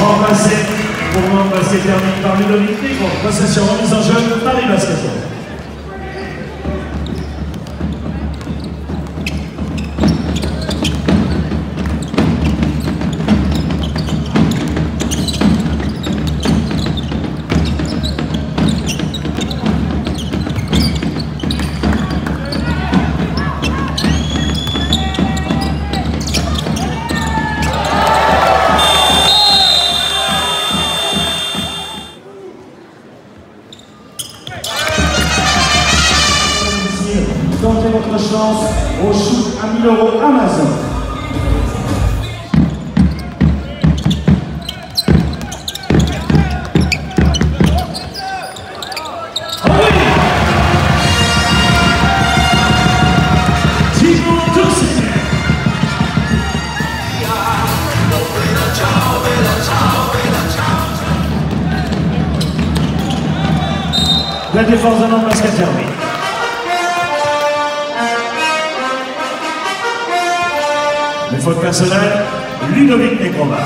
Remplacé, pour remplacer termine par Ludovic Negro. Possession remise en jeu, Paris Basketball. Tentez votre chance au shoot à 1000 euros Amazon. La défense de l'homme basket termine. Les fautes personnelles, Ludovic Negrova.